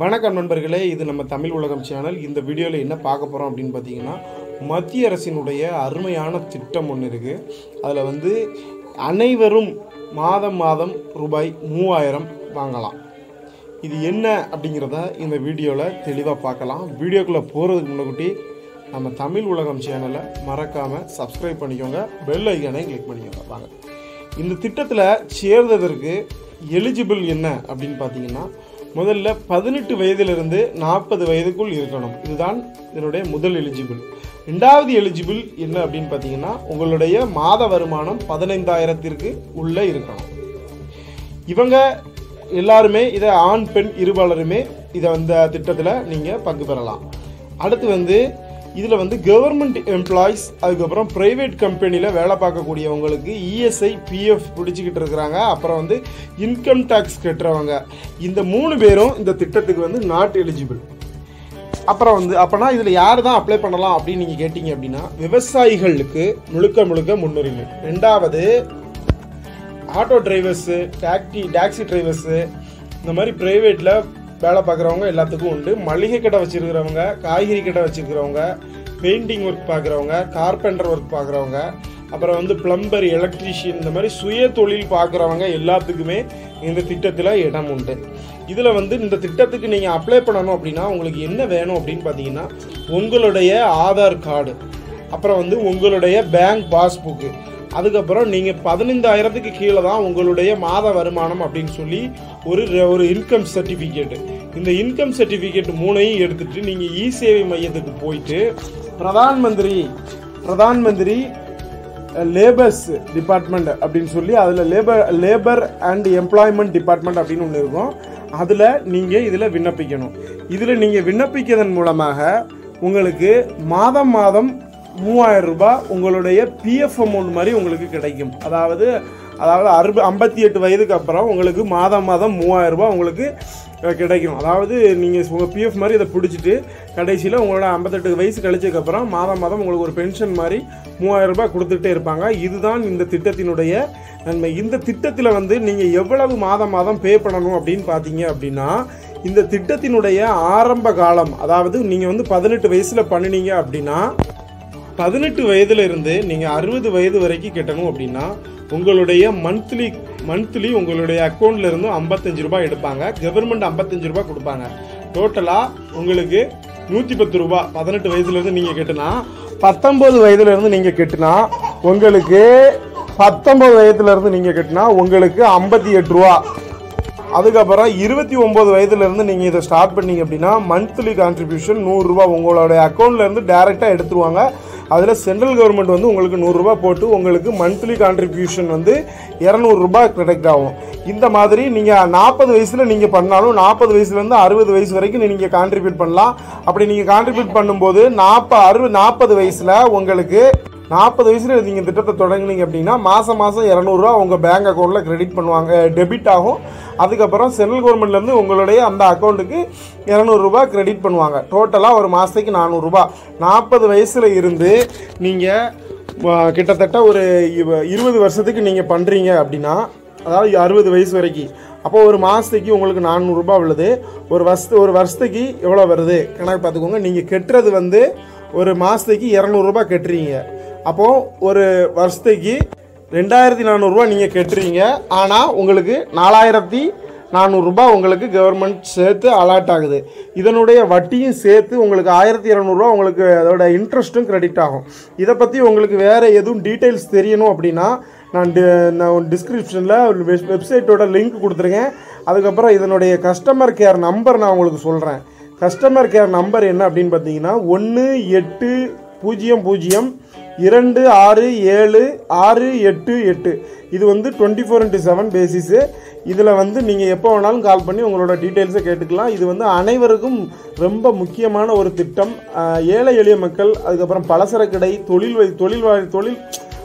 வணக்கம் நண்பர்களே இது நம்ம தமிழ் உலகம் சேனல் இந்த வீடியோவில் என்ன பார்க்க போகிறோம் அப்படின்னு பார்த்தீங்கன்னா மத்திய அரசினுடைய அருமையான திட்டம் ஒன்று இருக்குது அதில் வந்து அனைவரும் மாதம் மாதம் ரூபாய் மூவாயிரம் வாங்கலாம். இது என்ன அப்படிங்கிறத இந்த வீடியோவில் தெளிவாக பார்க்கலாம். வீடியோக்குள்ளே போகிறதுக்கு முன்னாடி நம்ம தமிழ் உலகம் சேனலை மறக்காமல் சப்ஸ்கிரைப் பண்ணிக்கோங்க. பெல் ஐக்கானை கிளிக் பண்ணிக்கோங்க. வாங்க. இந்த திட்டத்தில் சேர்ந்ததற்கு எலிஜிபிள் என்ன அப்படின்னு பார்த்தீங்கன்னா முதல்ல பதினெட்டு வயதிலிருந்து நாற்பது வயதுக்குள் இருக்கணும். இதுதான் இதனுடைய முதல் எலிஜிபிள் ரெண்டாவது எலிஜிபிள் என்ன அப்படின்னு பார்த்தீங்கன்னா உங்களுடைய மாத வருமானம் பதினைந்தாயிரத்திற்கு உள்ளே இருக்கணும். இவங்க எல்லாருமே இதை ஆண் பெண் இருபாலருமே இதை அந்த திட்டத்தில் நீங்கள் பங்கு பெறலாம். அடுத்து வந்து இதில் வந்து கவர்மெண்ட் எம்ப்ளாயிஸ் அதுக்கப்புறம் ப்ரைவேட் கம்பெனியில் வேலை பார்க்கக்கூடியவங்களுக்கு இஎஸ்ஐ பிஎஃப் பிடிச்சிக்கிட்டு இருக்கிறாங்க. அப்புறம் வந்து இன்கம் டேக்ஸ் கட்டுறவங்க. இந்த மூணு பேரும் இந்த திட்டத்துக்கு வந்து நாட் எலிஜிபிள் அப்புறம் வந்து அப்போனா இதில் யார் தான் அப்ளை பண்ணலாம் அப்படின்னு நீங்கள் கேட்டிங்க அப்படின்னா விவசாயிகளுக்கு முழுக்க முழுக்க முன்னுரிமை. ரெண்டாவது ஆட்டோ டிரைவர்ஸு டாக்டி டாக்ஸி டிரைவர்ஸு இந்த மாதிரி ப்ரைவேட்டில் வேலை பார்க்குறவங்க எல்லாத்துக்கும் உண்டு. மளிகை கடை வச்சுருக்கிறவங்க காய்கறி கடை வச்சுருக்கிறவங்க பெயிண்டிங் ஒர்க் பார்க்குறவங்க கார்பெண்டர் ஒர்க் பார்க்குறவங்க அப்புறம் வந்து பிளம்பர் எலக்ட்ரீஷியன் இந்த மாதிரி சுய தொழில் பார்க்குறவங்க எல்லாத்துக்குமே இந்த திட்டத்தில் இடம் உண்டு. இதில் வந்து இந்த திட்டத்துக்கு நீங்கள் அப்ளை பண்ணணும் அப்படின்னா உங்களுக்கு என்ன வேணும் அப்படின்னு பார்த்தீங்கன்னா உங்களுடைய ஆதார் கார்டு அப்புறம் வந்து உங்களுடைய பேங்க் பாஸ்புக்கு அதுக்கப்புறம் நீங்கள் பதினைந்தாயிரத்துக்கு கீழே தான் உங்களுடைய மாத வருமானம் அப்படின்னு சொல்லி ஒரு ஒரு இன்கம் சர்டிஃபிகேட்டு இந்த இன்கம் சர்டிஃபிகேட் மூணையும் எடுத்துட்டு நீங்கள் இ சேவை மையத்துக்கு போயிட்டு பிரதான் மந்திரி பிரதான் மந்திரி லேபர்ஸ் டிபார்ட்மெண்ட் அப்படின்னு சொல்லி அதில் labour labour and employment department அப்படின்னு ஒன்று இருக்கும். அதில் நீங்கள் இதில் விண்ணப்பிக்கணும். இதில் நீங்கள் விண்ணப்பிக்கிறதன் மூலமாக உங்களுக்கு மாதம் மாதம் மூவாயிரம் ரூபாய் உங்களுடைய பிஎஃப் அமௌண்ட் மாதிரி உங்களுக்கு கிடைக்கும். அதாவது அதாவது அறுப ஐம்பத்தி எட்டு வயதுக்கு அப்புறம் உங்களுக்கு மாதம் மாதம் மூவாயிரம் ரூபாய் உங்களுக்கு கிடைக்கும். அதாவது நீங்கள் உங்கள் பிஎஃப் மாதிரி இதை பிடிச்சிட்டு கடைசியில் உங்களோட ஐம்பத்தெட்டு வயசு கழிச்சதுக்கப்புறம் மாதம் மாதம் உங்களுக்கு ஒரு பென்ஷன் மாதிரி மூவாயிரம் ரூபாய் கொடுத்துட்டே இருப்பாங்க. இதுதான் இந்த திட்டத்தினுடைய நன்மை. இந்த திட்டத்தில் வந்து நீங்கள் எவ்வளவு மாதம் மாதம் பே பண்ணணும் அப்படின்னு பார்த்தீங்க அப்படின்னா இந்த திட்டத்தினுடைய ஆரம்ப காலம் அதாவது நீங்கள் வந்து பதினெட்டு வயசில் பண்ணினீங்க அப்படின்னா பதினெட்டு வயதுல இருந்து நீங்க அறுபது வயது வரைக்கும் கட்டணும் அப்படின்னா உங்களுடைய மந்த்லி மந்த்லி உங்களுடைய அக்கௌண்ட்ல இருந்து ஐம்பத்தஞ்சு ரூபாய் எடுப்பாங்க. கவர்மெண்ட் ஐம்பத்தஞ்சு ரூபாய் கொடுப்பாங்க. டோட்டலா உங்களுக்கு நூத்தி பத்து ரூபாய் பதினெட்டு வயசுல இருந்து நீங்க கட்டினா பத்தொன்பது வயதுல இருந்து நீங்க கட்டினா உங்களுக்கு பத்தொன்பது வயதுல இருந்து நீங்க கட்டினா உங்களுக்கு ஐம்பத்தி எட்டு ரூபா. அதுக்கப்புறம் இருபத்தி ஒன்பது வயதுலேருந்து நீங்கள் இதை ஸ்டார்ட் பண்ணீங்க அப்படின்னா மந்த்லி கான்ட்ரிபியூஷன் நூறுரூவா உங்களுடைய அக்கௌண்ட்லேருந்து டேரெக்டாக எடுத்துருவாங்க. அதில் சென்ட்ரல் கவர்மெண்ட் வந்து உங்களுக்கு நூறுரூபா போட்டு உங்களுக்கு மந்த்லி கான்ட்ரிபியூஷன் வந்து இரநூறுபா கிரெடிட் ஆகும். இந்த மாதிரி நீங்கள் நாற்பது வயசில் நீங்கள் பண்ணாலும் நாற்பது வயசுலேருந்து அறுபது வயசு வரைக்கும் நீங்கள் கான்ட்ரிபியூட் பண்ணலாம். அப்படி நீங்கள் கான்ட்ரிபியூட் பண்ணும்போது நாற்பது அறுபது நாற்பது வயசில் உங்களுக்கு நாற்பது வயசில் நீங்கள் திட்டத்தை தொடங்குனீங்க அப்படின்னா மாதம் மாதம் இரநூறுவா உங்கள் பேங்க் அக்கௌண்ட்டில் கிரெடிட் பண்ணுவாங்க டெபிட் ஆகும். அதுக்கப்புறம் சென்ட்ரல் கவர்மெண்ட்லேருந்து உங்களுடைய அந்த அக்கௌண்ட்டுக்கு இரநூறுபா கிரெடிட் பண்ணுவாங்க. டோட்டலாக ஒரு மாதத்துக்கு நானூறுரூபா நாற்பது வயசில் இருந்து நீங்கள் கிட்டத்தட்ட ஒரு இருபது வருஷத்துக்கு நீங்கள் பண்ணுறீங்க அப்படின்னா அதாவது அறுபது வயசு வரைக்கும் அப்போ ஒரு மாதத்துக்கு உங்களுக்கு நானூறுரூபா உள்ளது. ஒரு வருஷத்து ஒரு வருஷத்துக்கு எவ்வளோ வருது? கணக்கு பார்த்துக்கோங்க. நீங்கள் கட்டுறது வந்து ஒரு மாதத்துக்கு இரநூறுபா கட்டுறீங்க. அப்போது ஒரு வருஷத்துக்கு ரெண்டாயிரத்தி நானூறுரூவா நீங்கள் கட்டுறீங்க ஆனால் உங்களுக்கு நாலாயிரத்தி நானூறுரூபா உங்களுக்கு கவர்மெண்ட் சேர்த்து அலாட் ஆகுது. இதனுடைய வட்டியும் சேர்த்து உங்களுக்கு ஆயிரத்தி இரநூறுவா உங்களுக்கு அதோட இன்ட்ரெஸ்ட்டும் கிரெடிட் ஆகும். இதை பற்றி உங்களுக்கு வேறு எதுவும் டீட்டெயில்ஸ் தெரியணும் அப்படின்னா நான் டி- நான் டிஸ்கிரிப்ஷனில் வெப்சைட்டோட லிங்க் கொடுத்துருக்கேன். அதுக்கப்புறம் இதனுடைய கஸ்டமர் கேர் நம்பர் நான் உங்களுக்கு சொல்கிறேன் கஸ்டமர் கேர் நம்பர் என்ன அப்படின்னு பார்த்தீங்கன்னா ஒன்று எட்டு பூஜ்ஜியம் பூஜ்ஜியம் இரண்டு ஆறு ஏழு ஆறு எட்டு எட்டு. இது வந்து twenty four into seven basis இதில் வந்து நீங்கள் எப்போ வேணாலும் கால் பண்ணி உங்களோட டீட்டெயில்ஸை கேட்டுக்கலாம். இது வந்து அனைவருக்கும் ரொம்ப முக்கியமான ஒரு திட்டம். ஏழை எளிய மக்கள் அதுக்கப்புறம் பலசரக்கடை தொழில் வை- தொழில் வா- தொழில்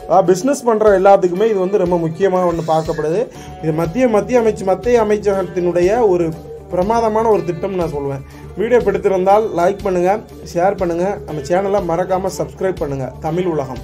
பிஸ்னஸ் பண்ணுற எல்லாத்துக்குமே இது வந்து ரொம்ப முக்கியமாக ஒன்று பார்க்கப்படுது. இது மத்திய மத்திய அமைச்சு மத்திய அமைச்சகத்தினுடைய ஒரு பிரமாதமான ஒரு திட்டம் நான் சொல்லுவேன் வீடியோ பிடித்திருந்தால் லைக் பண்ணுங்கள் ஷேர் பண்ணுங்கள் நம்ம சேனலை மறக்காமல் சப்ஸ்கிரைப் பண்ணுங்கள் தமிழ் உலகம்.